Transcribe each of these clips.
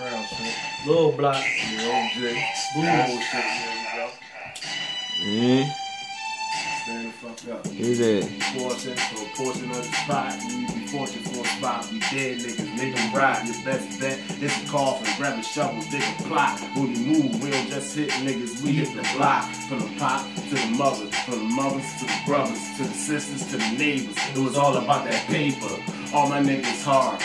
Crown shit. Little block. Yeah, OJ. Boom. Bullshit. There we go. Yeah, Stand the fuck up. he said. Portion for a portion of the spot. We be fortune for a spot. We dead niggas, make them ride. Your best bet is to cough and grab a shovel, dig a plot. When you move, we don't just hit niggas, we hit the block. From the pop to the mothers, from the mothers to the brothers, to the sisters to the neighbors. It was all about that paper. All my niggas hard.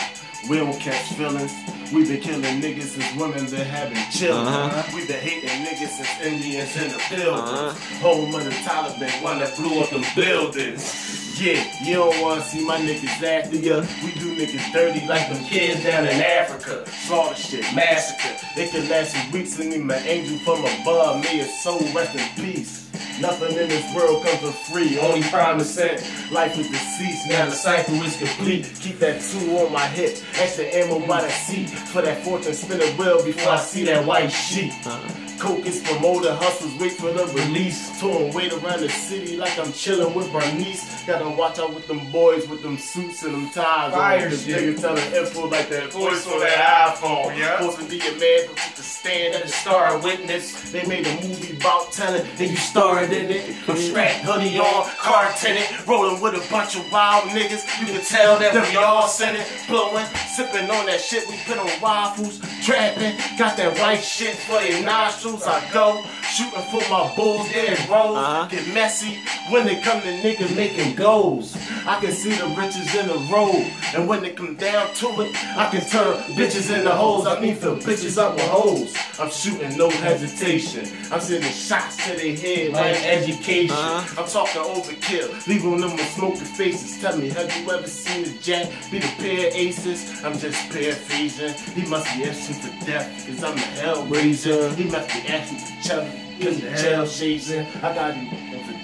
We don't catch feelings. We been killing niggas since women been having children. Uh-huh. We been hating niggas since Indians in the buildings. Uh-huh. Home of the Taliban, one that blew up them buildings. Yeah, you don't wanna see my niggas after ya. We do niggas dirty like them kids down in Africa. Slaughter shit, massacre. It could last some weeks and even my angel from above. May his soul rest in peace. Nothing in this world comes for free. Only promise sent. Life is deceased. Now the cycle is complete. Keep that two on my hip. Extra ammo by the seat. For that fortune spin a wheel before I see that white sheet. Uh-huh. Coke is promoter, hustles wait for the release. Touring wait around the city like I'm chilling with Bernice. Gotta watch out with them boys with them suits and them ties. Fire The shit. nigga telling info like that voice on that iPhone. Yeah. Supposed to be a man, but took the stand at the star witness. They made a movie about telling, then you starred in it. I'm strapped, hoodie on, car tinted, rolling with a bunch of wild niggas. You can tell that we all sent it, blowing, sipping on that shit we put on waffles, trapping. Got that white shit for your nostrils. I go shooting for my bulls, yeah, roll. Uh-huh. Get messy when it come to niggas making goals. I can see the riches in the road, and when it come down to it, I can turn bitches into hoes. I mean, fill bitches up with hoes. I'm shooting no hesitation. I'm sending shots to their head like education. Uh-huh. I'm talking overkill, leaving them with smoking faces. Tell me, have you ever seen a jack be the pair of aces? I'm just paraphrasing. He must be asking for death, cause I'm the hellraiser. He must the hell chasing. I got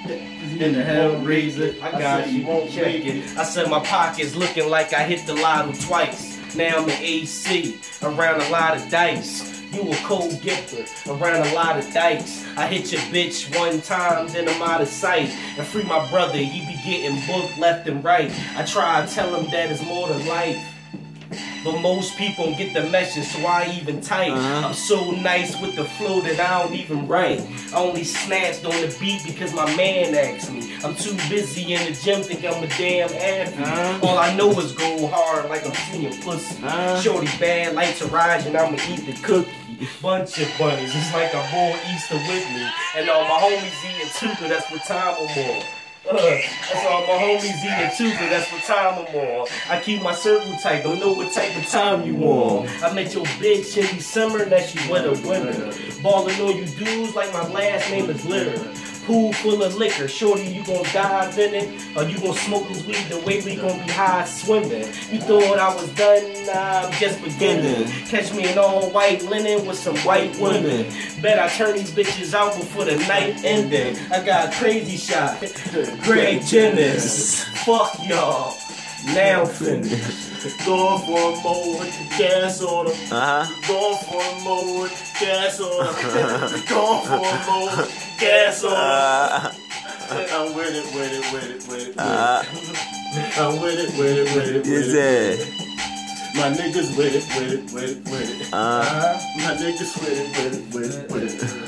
death. In the hell razor, I got you. won't Check it. I said my pockets looking like I hit the lotto twice. Now I'm an AC around a lot of dice. You a cold gifter around a lot of dice. I hit your bitch one time, then I'm out of sight. And free my brother, he be getting booked left and right. I try to tell him that it's more than life. But most people don't get the message, so I even type. Uh-huh. I'm so nice with the flow that I don't even write. I only snatched on the beat because my man asked me. I'm too busy in the gym, think I'm a damn athlete. Uh-huh. All I know is go hard like I'm seeing pussy. Uh-huh. Shorty bad, lights are and I'ma eat the cookie. Bunch of bunnies, it's like a whole Easter with me. And all my homies eating too, cause that's what time I'm on. That's all my homies eating too, cause that's what time I'm on. I keep my circle tight, don't know what type of time you on. I met your bitch in December, now she with a winner. Ballin' on you dudes like my last name is Litter. Pool full of liquor, shorty, you gon' dive in it, or you gon' smoke this weed the way we gon' be high swimming. You thought I was done, nah, I'm just beginning. Catch me in all white linen with some white women. Bet I turn these bitches out before the night ending. I got a crazy shot, Greg Jennings. Fuck y'all. Now finished. Going for a mo with the gas on him. Uh huh. Going for a mo with the gas on him. Going for a mo with the gas on him. Uh, I'm with it, with it, with it, with it. Uh. I'm with it, with it, with it, with it. My niggas with it, with it, with it, with it. Uh, My niggas with it, with it, with it, with it.